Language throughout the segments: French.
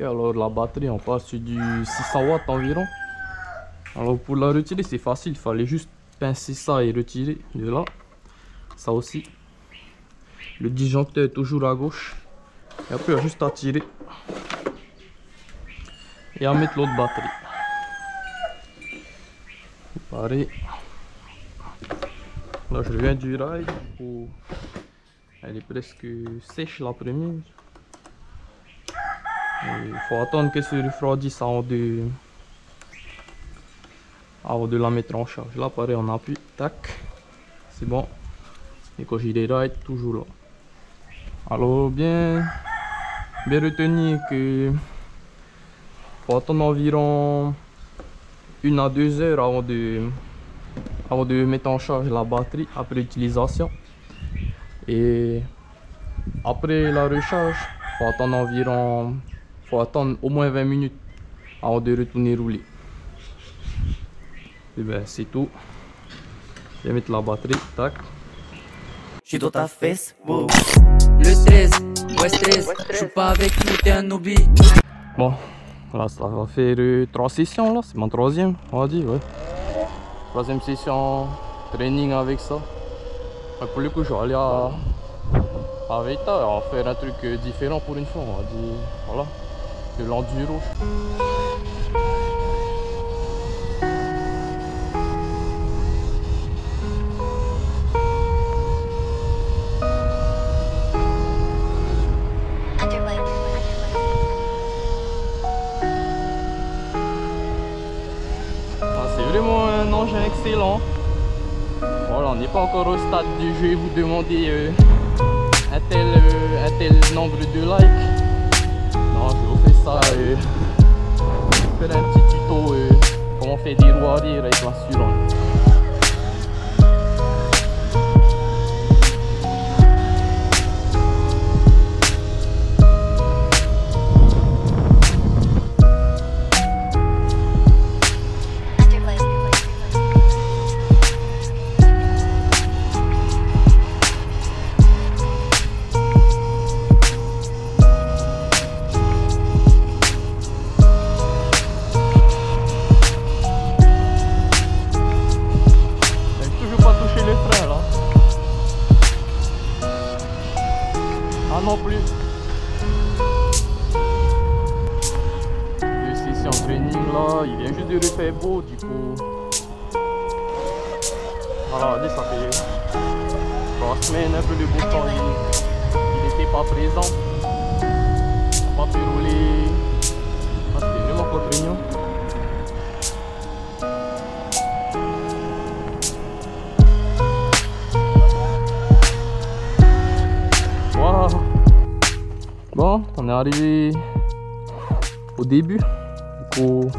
Alors la batterie, on passe sur du 600 watts environ. Alors pour la retirer, c'est facile, il fallait juste pincer ça et retirer de là. Ça aussi. Le disjoncteur est toujours à gauche. Et après, il a juste à tirer. Et à mettre l'autre batterie. Pareil. Là, je reviens du rail. Elle est presque sèche la première. Il faut attendre que se refroidisse avant de, avant de la mettre en charge. Là, pareil, on appuie, tac, c'est bon. Et quand j'ai rails, toujours là. Alors, bien, bien retenir que faut attendre environ une à deux heures avant de, avant de mettre en charge la batterie après l'utilisation. Et après la recharge, faut attendre environ faut attendre au moins 20 minutes avant de retourner rouler. Et ben c'est tout. Je vais mettre la batterie, tac. J'suis dans ta fesse, wow. Le stress, ouais stress, j'suis pas avec nous, t'es un oubli. Bon, là ça va faire euh, trois sessions là, c'est mon troisième, on va dire, ouais. Troisième session training avec ça. pour le coup, je vais aller à, à Veta, on va faire un truc euh, différent pour une fois, on va dire, voilà de l'enduro. Ah, c'est vraiment un engin excellent. Voilà, on n'est pas encore au stade du jeu, vous demander euh, un, tel, euh, un tel nombre de likes et faire un petit tuto euh, comment faire des roues arrière avec l'assurance. Voilà, ça fait trois semaines, un peu le beau temps, il n'était pas présent. Il n'a pas pu rouler. Ah, C'était vraiment contraignant. Wow. Bon, on est arrivé au début. Du coup,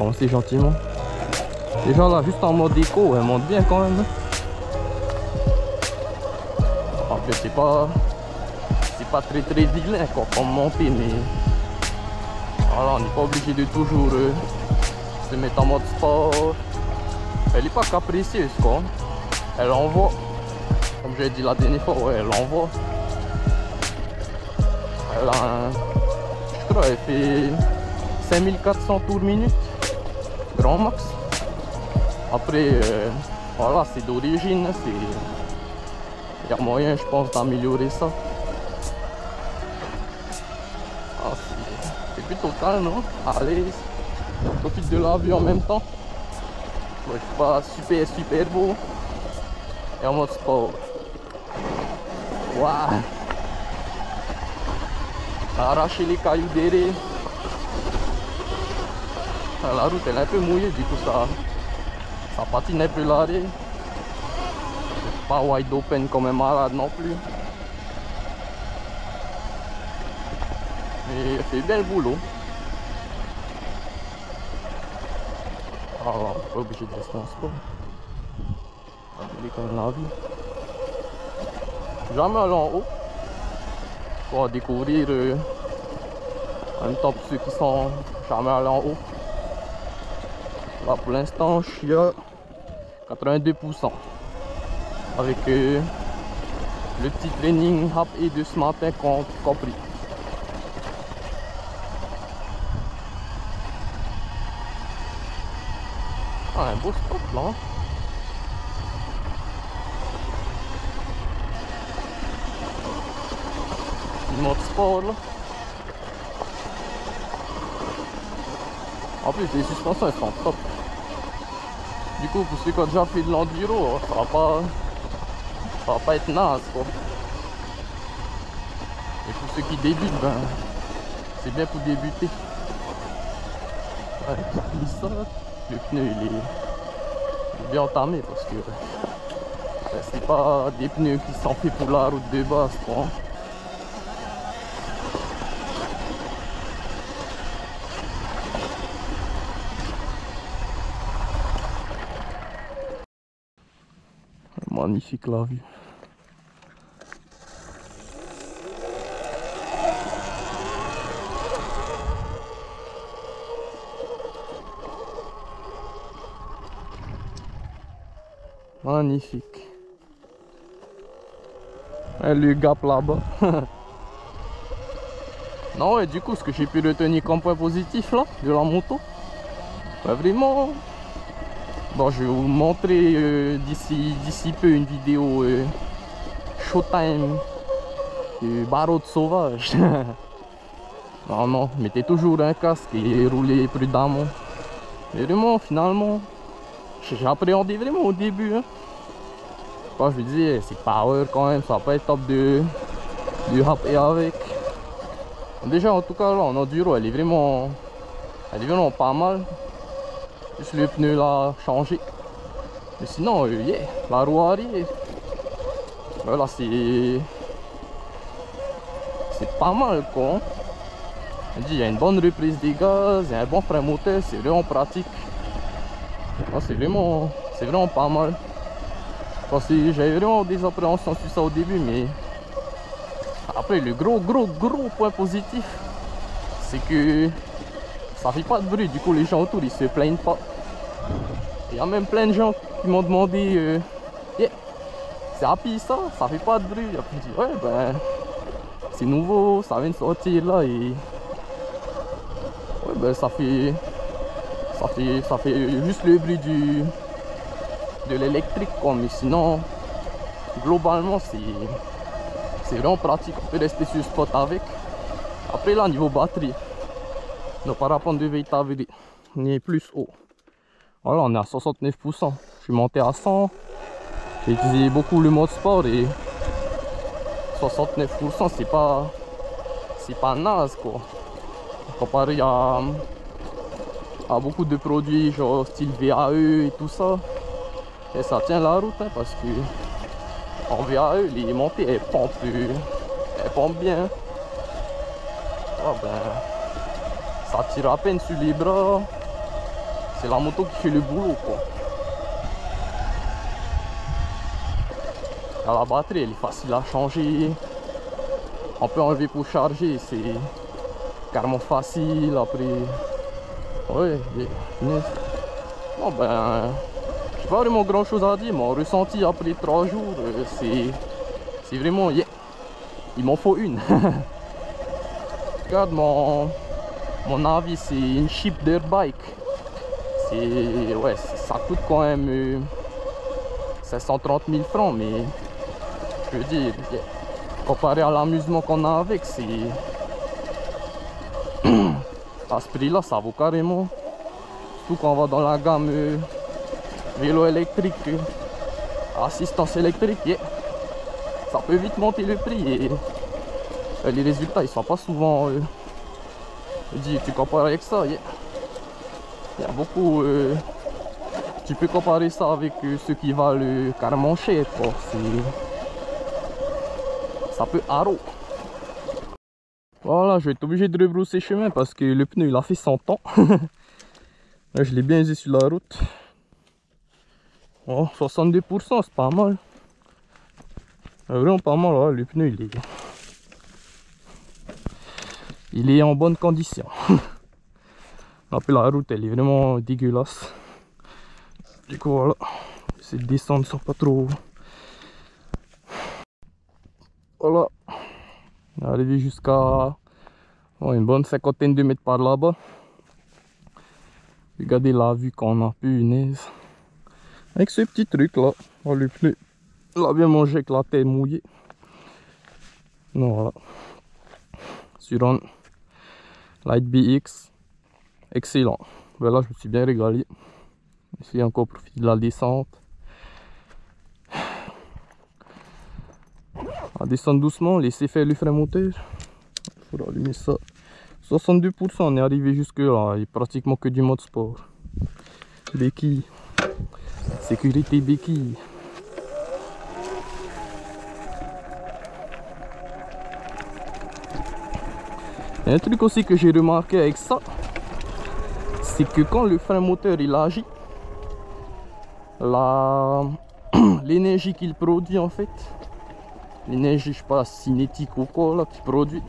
on gentiment. Déjà là, juste en mode éco, elle monte bien quand même. Après, c'est pas. C'est pas très très vilain quand on monte, mais. Voilà, on n'est pas obligé de toujours euh, se mettre en mode sport. Elle est pas capricieuse quoi. Elle envoie. Comme j'ai dit la dernière fois, elle envoie. Elle a un. Je fait 5400 tours minute. Grand max. Après, euh, voilà, c'est d'origine, c'est... Il y a moyen, je pense, d'améliorer ça. Ah, c'est plutôt calme, non Allez, profite de la vue en même temps. C'est pas super, super beau. Et en mode sport. Waouh Arracher les cailloux derrière. La route elle est un peu mouillée, du coup ça, ça patine un peu l'arrêt. Pas wide open comme un malade non plus. Mais il fait bien le boulot. Alors, pas obligé de rester en sport. Même la vie. Jamais aller en haut. Pour découvrir euh, pour ceux qui sont jamais allés en haut. Bah, pour l'instant, je suis à 82%. Avec euh, le petit training rap et de ce matin compris. Ah, un beau stop là. Hein. Il monte sport là. En plus, les suspensions sont top. Du coup, pour ceux qui ont déjà fait de l'enduro, ça va pas, ça va pas être naze quoi. Et pour ceux qui débutent, ben, c'est bien pour débuter. Ouais, ça, le pneu il est, bien entamé parce que ben, c'est pas des pneus qui sont faits pour la route de base quoi. Magnifique la vue. Magnifique. Et le gap là-bas. non, ouais, du coup, ce que j'ai pu retenir comme point positif là, de la moto, bah, vraiment, Bon, je vais vous montrer euh, d'ici peu une vidéo euh, Showtime de barreau de sauvage. non, non, mettez toujours un casque et roulez prudemment. Vraiment, finalement, j'ai appréhendé vraiment au début. Hein. Quand je dis, c'est power quand même, ça va pas être top de, de happer avec. Déjà, en tout cas, là, en enduro, elle est vraiment, elle est vraiment pas mal. Juste le pneu là changé. Mais sinon, euh, yeah, la roue arrière. Voilà, c'est. C'est pas mal quoi. hein. Il y a une bonne reprise des gaz, il y a un bon frein moteur, c'est vraiment pratique. Ah, c'est vraiment, c'est vraiment pas mal. J'avais vraiment des appréhensions sur ça au début, mais après le gros, gros, gros point positif, c'est que ça fait pas de bruit, du coup les gens autour ils se plaignent pas. Il y a même plein de gens qui m'ont demandé euh, c'est happy ça, ça fait pas de bruit. Je dis ouais ben c'est nouveau, ça vient de sortir là et ouais ben ça fait ça fait ça fait juste le bruit du de l'électrique quoi. Mais sinon globalement c'est c'est vraiment pratique, on peut rester sur spot avec. Après là niveau batterie, nos parapentes de VTAVD, on est plus haut. Voilà, on est à 69%. Je suis monté à 100. J'ai utilisé beaucoup le mode sport et 69% c'est pas c'est pas naze quoi. Comparé à, à beaucoup de produits genre style VAE et tout ça. Et ça tient la route hein, parce que en VAE les montées elles pompent, elles pompent bien. Ah ben, ça tire à peine sur les bras. C'est la moto qui fait le boulot. Ah, la batterie elle est facile à changer. On peut enlever pour charger, c'est carrément facile après. Ouais, punaise. Bon ben, j'ai pas vraiment grand chose à dire, mon ressenti après 3 jours, euh, c'est c'est vraiment, il m'en faut une. Regarde mon, mon avis, c'est une cheap dirt bike. C'est, ouais, ça coûte quand même euh, 530 000 francs, mais je veux dire, comparé à l'amusement qu'on a avec, c'est à ce prix-là, ça vaut carrément. Surtout quand va dans la gamme euh, vélo électrique, euh, assistance électrique, ça peut vite monter le prix et euh, les résultats ils sont pas souvent. Tu compares avec ça, il y a beaucoup. euh, tu peux comparer ça avec euh, ceux qui valent carrément cher, quoi. Ça peut haro. Voilà, je vais être obligé de rebrousser chemin parce que le pneu il a fait 100 ans. Je l'ai bien usé sur la route. Oh, 62%, c'est pas mal. Vraiment pas mal, le pneu il est. Il est en bonne condition. Après la route elle est vraiment dégueulasse. Du coup voilà. J'essaie de descendre sans pas trop. Voilà. On est arrivé jusqu'à oh, une bonne cinquantaine de mètres par là-bas. Regardez la vue qu'on a, punaise. Avec ce petit truc là, on le pneu. l'a bien mangé avec la tête mouillée. Non, voilà. Sur un Light BX. Excellent. Ben là, je me suis bien régalé. J'ai encore profité de la descente. On descendre doucement, laisser faire le frein moteur. Il faudra allumer ça. 62%, on est arrivé jusque là. Il n'y a pratiquement que du mode sport. Béquille. Sécurité béquille. Un truc aussi que j'ai remarqué avec ça, c'est que quand le frein moteur il agit, l'énergie qu'il produit en fait, l'énergie je sais pas cinétique ou quoi qu'il produit,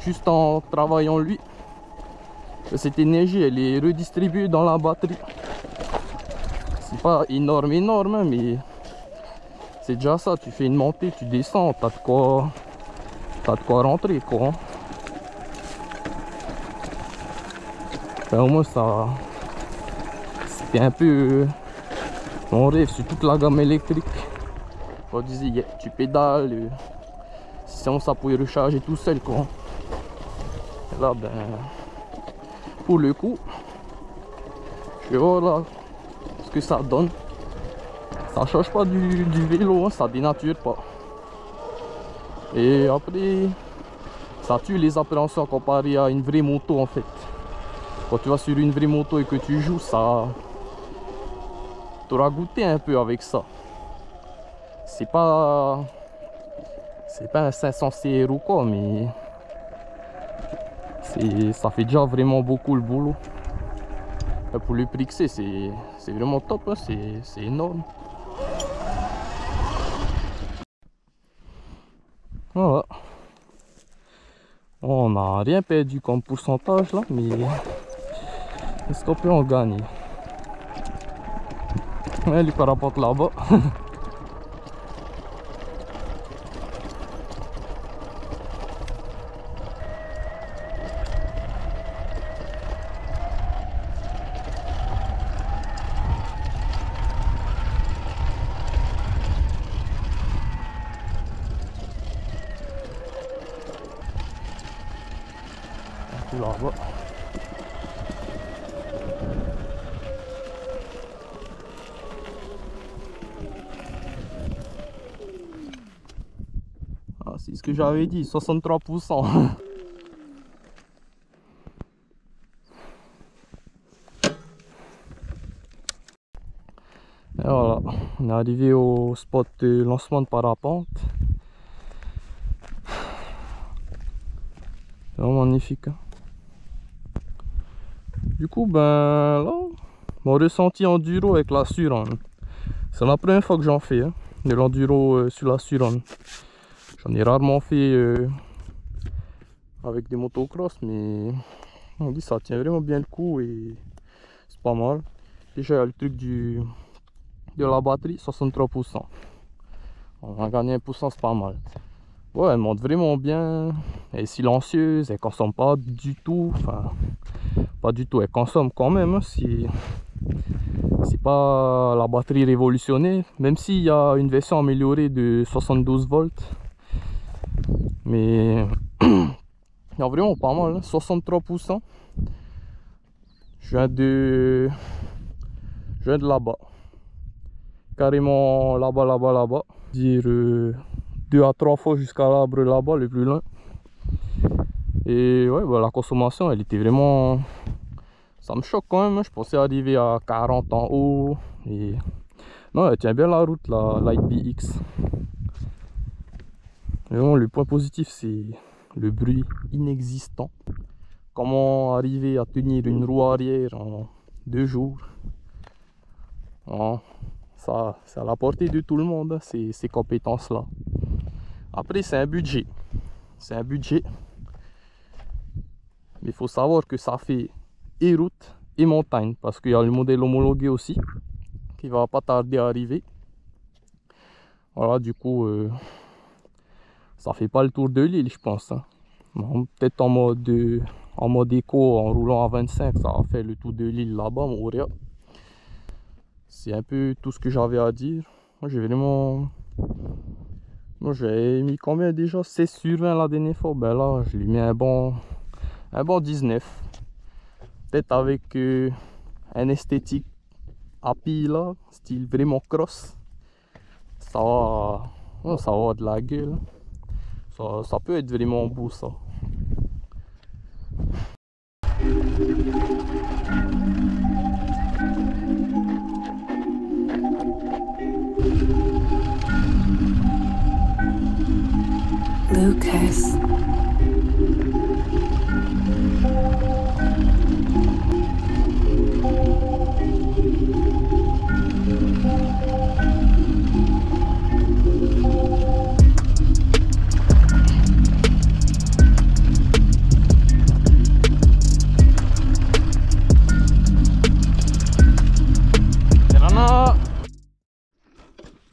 juste en travaillant lui, cette énergie elle est redistribuée dans la batterie. C'est pas énorme énorme mais c'est déjà ça, tu fais une montée, tu descends, t'as de quoi t'as de quoi rentrer quoi. Ben, au moins ça c'était un peu euh, mon rêve sur toute la gamme électrique. On disait tu pédales euh, sinon ça pouvait recharger tout seul quoi. Et là ben pour le coup je vais voir là ce que ça donne. Ça change pas du, vélo hein, ça dénature pas. Et après ça tue les appréhensions comparé à une vraie moto en fait quand tu vas sur une vraie moto et que tu joues, ça... Tu auras goûté un peu avec ça. C'est pas... C'est pas un 500 CR ou quoi, mais... Ça fait déjà vraiment beaucoup le boulot. pour le prix que c'est, c'est vraiment top, hein. c'est énorme. Voilà. On n'a rien perdu comme pourcentage là, mais est-ce qu'on peut en gagner Ouais, lui parapente là-bas. là-bas. c'est ce que j'avais dit, 63%. Et voilà, on est arrivé au spot de lancement de parapente. C'est magnifique. Hein. Du coup, ben là, mon ressenti enduro avec la Suron. C'est la première fois que j'en fais, hein, de l'enduro euh, sur la Suron. J'en ai rarement fait euh, avec des motocross, mais on dit ça tient vraiment bien le coup et c'est pas mal. Déjà, le truc du, de la batterie, 63%. On a gagné 1%, c'est pas mal. Ouais, elle monte vraiment bien. Elle est silencieuse, elle consomme pas du tout. Enfin, pas du tout, elle consomme quand même. Hein, si c'est pas la batterie révolutionnée, même s'il y a une version améliorée de 72 volts mais il y a vraiment pas mal, 63%. Hein. Je viens de. Je viens de là-bas. Carrément là-bas, là-bas, là-bas. Dire euh, deux à trois fois jusqu'à l'arbre là-bas, le plus loin. Et ouais, bah, la consommation, elle était vraiment. Ça me choque quand même. Hein. Je pensais arriver à 40 en haut. Et non, elle tient bien la route, la Light BX. Le point positif, c'est le bruit inexistant. Comment arriver à tenir une roue arrière en deux jours? Ça, c'est à la portée de tout le monde, hein, ces, ces compétences-là. Après, c'est un budget. C'est un budget. Mais il faut savoir que ça fait et route et montagne. Parce qu'il y a le modèle homologué aussi qui va pas tarder à arriver. Voilà, du coup, euh, ça fait pas le tour de l'île je pense hein. peut-être en mode en mode éco en roulant à 25 ça va faire le tour de l'île là-bas c'est un peu tout ce que j'avais à dire. Moi j'ai vraiment... Moi j'avais mis combien déjà? 16 sur 20 la dernière fois. Ben là je lui mets un bon, un bon 19. Peut-être avec euh, un esthétique happy là, style vraiment cross. Ça va, ça va de la gueule. Ça, ça peut être vraiment beau ça. Lucas.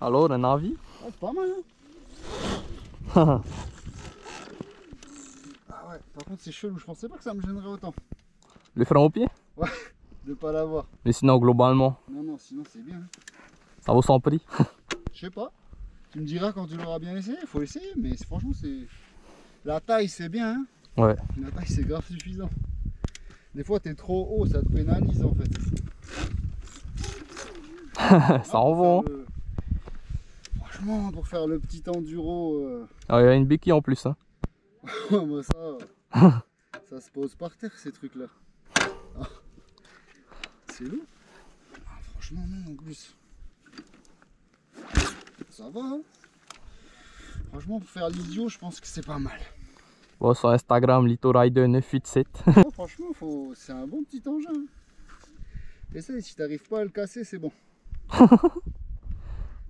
Alors, un avis c'est pas mal, hein Ah ouais, par contre c'est chelou, je pensais pas que ça me gênerait autant Le frein au pied de pas l'avoir. Mais sinon, globalement, Non, non, sinon c'est bien. ça vaut son prix. Je sais pas. Tu me diras quand tu l'auras bien essayé, faut essayer, mais franchement c'est... La taille c'est bien, hein Ouais. La taille c'est grave suffisant. Des fois t'es trop haut, ça te pénalise en fait. ça en vaut. Hein. Pour faire le petit enduro, euh, Ah, il y a une béquille en plus. Hein. bah ça, ça se pose par terre ces trucs-là. Ah. C'est lourd. Ah, franchement non en plus. Ça va hein Franchement pour faire l'idiot je pense que c'est pas mal. Bon, sur Instagram, Lito Rider 987. Oh, franchement faut... c'est un bon petit engin. hein. Essaye, si t'arrives pas à le casser c'est bon.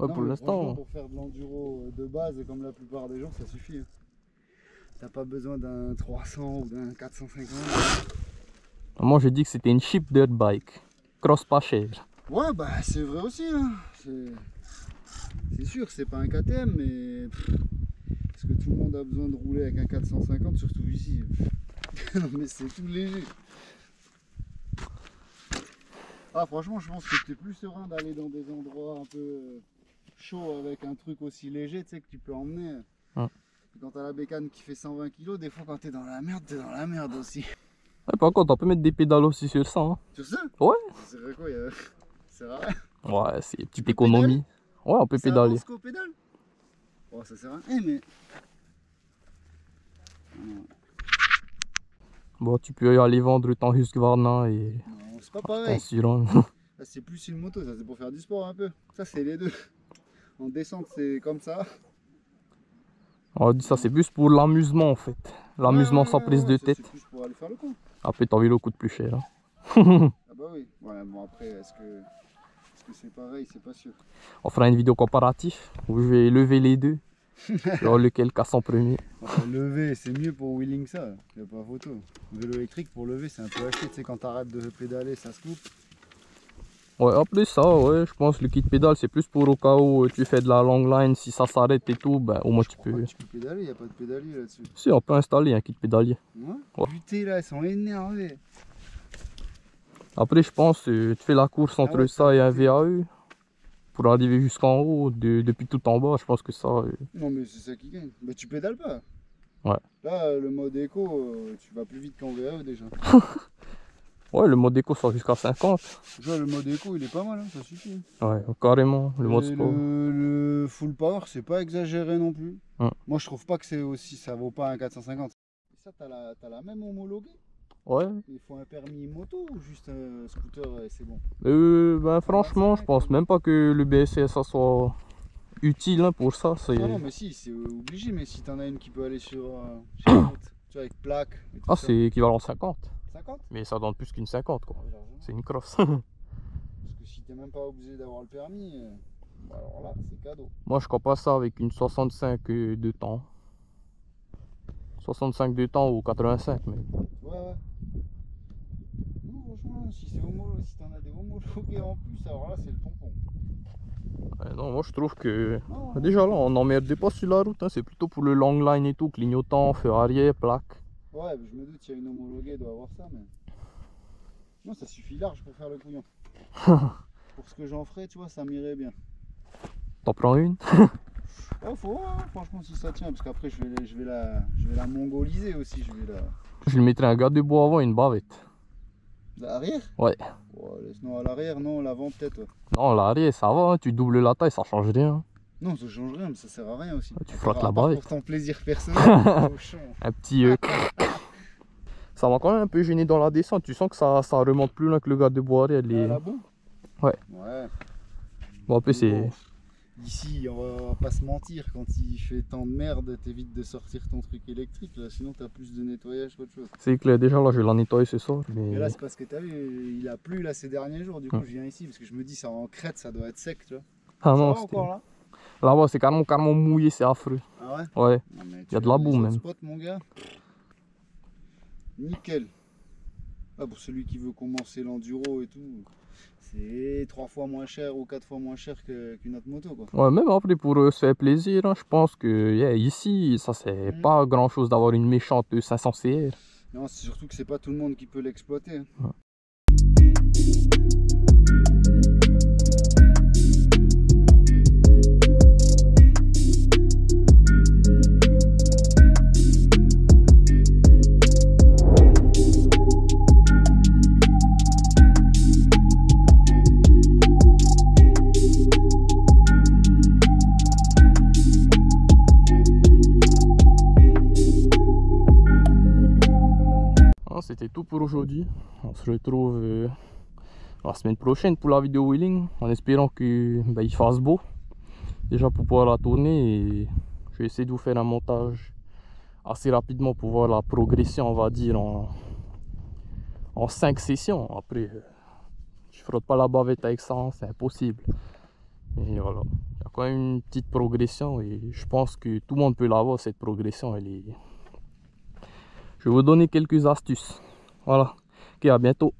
Ouais, Non, pour l'instant. franchement, Pour faire de l'enduro euh, de base comme la plupart des gens ça suffit. hein. T'as pas besoin d'un 300 ou d'un 450. Moi, j'ai dit que c'était une cheap dirt bike. Cross pas cher. Ouais, bah c'est vrai aussi. Hein. C'est sûr, c'est pas un KTM, mais est-ce que tout le monde a besoin de rouler avec un 450, surtout ici? Non, mais c'est tout léger. Ah, franchement, je pense que t'es plus serein d'aller dans des endroits un peu chauds avec un truc aussi léger, tu sais, que tu peux emmener. Ouais. Quand t'as la bécane qui fait 120 kg, des fois quand t'es dans la merde, t'es dans la merde aussi. Ouais, par contre, on peut mettre des pédales aussi sur ça. hein. Sur ça? Ouais. C'est vrai quoi, y a- c'est rare. Ouais, c'est une petite économie. Ouais, on peut Ça pédaler. qu'au pédale? Oh, ça sert à rien. Eh, mais. Non, Bon, tu peux aller vendre ton Husqvarna et non, c'est pas pareil. Ça, c'est plus une moto, ça c'est pour faire du sport un peu. Ça, c'est les deux. En descente, c'est comme ça. On dit ça, c'est plus pour l'amusement en fait. L'amusement Ouais, sans ouais, prise de tête. C'est plus pour aller faire le con. Après, ton vélo coûte plus cher. hein. Ah, bah oui. Ouais, bon, après, est-ce que. C'est pareil? C'est pas sûr. On fera une vidéo comparative où je vais lever les deux. Genre lequel casse en premier. Enfin, lever, c'est mieux pour wheeling ça. Y a pas photo. Vélo électrique, pour lever, c'est un peu haché. Tu sais, quand t'arrêtes de pédaler, ça se coupe. Ouais, après ça, ouais, je pense que le kit pédale c'est plus pour au cas où euh, tu fais de la long line, si ça s'arrête et tout, ben au moins tu pas peux. que tu peux pédaler, y a pas de pédalier là-dessus. Si, on peut installer un kit pédalier. Ouais. Ouais. Putain, là, ils sont énervés. Après, je pense que tu fais la course entre Ah ouais, ça et un VAE pour arriver jusqu'en haut, de- depuis tout en bas. Je pense que ça. euh, Non mais c'est ça qui gagne. Mais tu pédales pas. Ouais. Là euh, le mode éco, euh, tu vas plus vite qu'en VAE déjà. Ouais, le mode éco sort jusqu'à 50. Déjà le mode éco il est pas mal, hein, ça suffit. Ouais, carrément, le mode sport. Le, le full power c'est pas exagéré non plus. Hum. Moi je trouve pas que c'est aussi, ça vaut pas un 450. Et ça t'as la, la même homologuée Ouais. Il faut un permis moto ou juste un scooter et c'est bon? Euh, ben franchement, je pense même pas que le BSC ça soit utile hein, pour ça. Ah non mais si, c'est obligé, mais si t'en as une qui peut aller sur, euh, route, tu vois avec plaque et tout Ah, c'est équivalent 50. 50 Mais ça donne plus qu'une 50 quoi. Ah, largement. C'est une crosse. Parce que si t'es même pas obligé d'avoir le permis, euh, bah alors là, c'est cadeau. Moi, je compare ça avec une 65 euh, de temps. 65 de temps ou 85, mais Ouais, ouais. Non, franchement, si c'est homo, si t'en as des homologués en plus, alors là, c'est le pompon. euh, non, moi je trouve que Non, déjà là, on n'emmerde pas sur la route. hein, C'est plutôt pour le long line et tout, clignotant, feu arrière, plaque. Ouais, je me doute, il y a une homologuée, doit avoir ça, mais. Non, ça suffit large pour faire le couillon. pour ce que j'en ferais, tu vois, ça m'irait bien. T'en prends une Ouais, faut voir, hein, franchement, si ça tient, parce qu'après, je vais, je, vais la, je vais la mongoliser aussi. Je vais la. Je lui mettrai un garde de bois avant et une bavette. L'arrière Ouais. Laisse- non, à l'arrière, non, l'avant peut-être. ouais. Non, l'arrière, ça va, hein, tu doubles la taille, ça change rien. Non, ça change rien, mais ça sert à rien aussi. Tu À frottes la bavette. Pour ton plaisir personnel. Un petit. euh, ça m'a quand même un peu gêné dans la descente. Tu sens que ça, ça remonte plus loin que le garde de bois arrière. les- Ah, là bon Ouais. Ouais. Bon, après, c'est. Bon, Ici, on va, on va pas se mentir, quand il fait tant de merde, t'évites de sortir ton truc électrique, là, sinon t'as plus de nettoyage qu'autre chose. C'est clair, déjà là, je vais la nettoyer ce soir. Mais Mais là, c'est parce que t'as vu, il a plu là ces derniers jours, du coup, je viens ici, parce que je me dis, ça en crête, ça doit être sec, tu vois. ah Ça non, va c'était- encore là? Là-bas, c'est carrément, carrément mouillé, c'est affreux. Ah ouais? Ouais, mais Y a de la boue, même. spots, mon gars. Nickel. Ah, pour celui qui veut commencer l'enduro et tout, c'est trois fois moins cher ou quatre fois moins cher qu'une autre moto, quoi. ouais, même après, pour euh, se faire plaisir, hein, je pense que yeah, ici, ça, c'est Mhm. pas grand chose d'avoir une méchante 500 CR. Non, c'est surtout que c'est pas tout le monde qui peut l'exploiter. hein. Hein, C'était tout pour aujourd'hui. On se retrouve euh, la semaine prochaine pour la vidéo wheeling en espérant qu'il il fasse beau. Déjà pour pouvoir la tourner et je vais essayer de vous faire un montage assez rapidement pour voir la progression on va dire en, en 5 sessions. Après euh, je frotte pas la bavette avec ça, hein, c'est impossible. Mais voilà, il y a quand même une petite progression et je pense que tout le monde peut l'avoir cette progression. Elle est, je vais vous donner quelques astuces. Voilà. Ok, à bientôt.